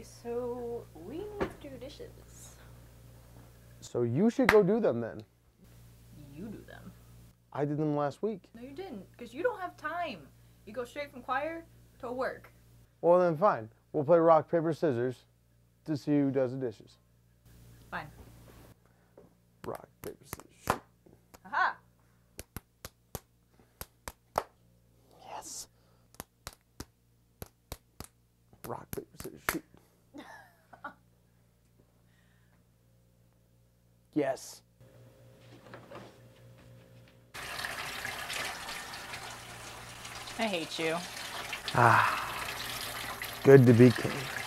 Okay, so we need to do dishes. So you should go do them then. You do them. I did them last week. No, you didn't, because you don't have time. You go straight from choir to work. Well, then fine. We'll play rock, paper, scissors to see who does the dishes. Fine. Rock, paper, scissors. Aha! Yes. Rock, paper, scissors, shoot. Yes. I hate you. Ah. Good to be king.